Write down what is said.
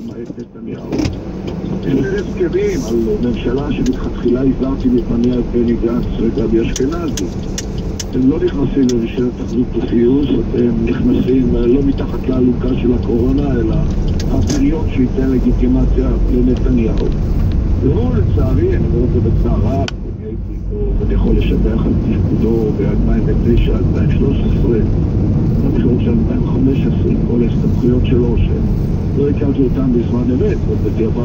למעט נתניהו. אין הסכמים על ממשלה שמתחילה הזהרתי מפניה את בני גנץ וגבי אשכנזי. אתם לא נכנסים לממשלת אחדות ופיוס, אתם נכנסים לא מתחת לאלונקה של הקורונה, אלא הבריון שייתן לגיטימציה לנתניהו. והוא לצערי, אני אומר את זה בצער רב, אני יכול לשבח על תפקודו ב-2009, 2013, בבחירות של 2015, כל ההסתבכויות שלו, calculated on this one of it.